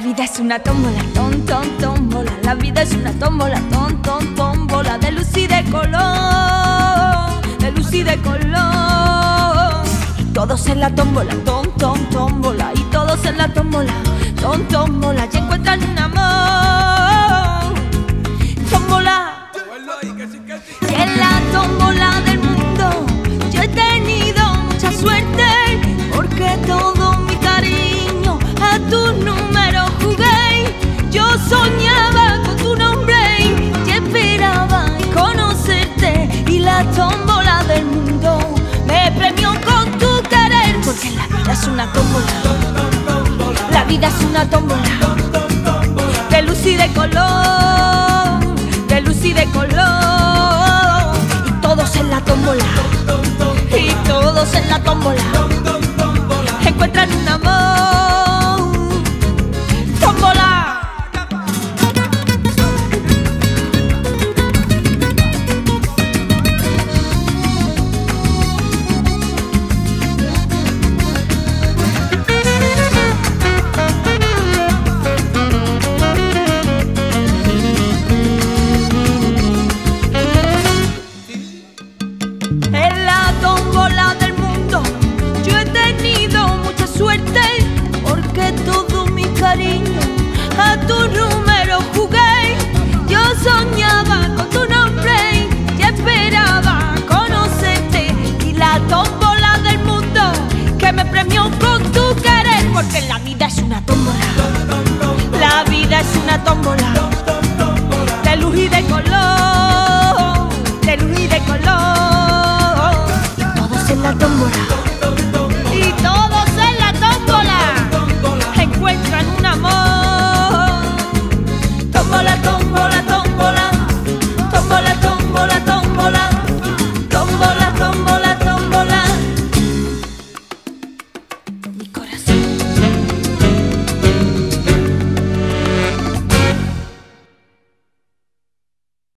vida es una tómbola, ton, ton, tómbola. La vida es una tómbola, ton, ton, tómbola. De luz y de color, de luz y de color. Y todos en la tómbola, ton, ton, tómbola. Y todos en la tómbola, ton, tómbola. Y encuentran un amor. Tómbola. Y en la tómbola del mundo yo he tenido mucha suerte una tómbola. La vida es una tómbola de luz y de color, de luz y de color. Y todos en la tómbola, y todos en la tómbola, que la vida es una tómbola. La vida es una tómbola. De luz y de color, de luz y de color. Todos en la tómbola.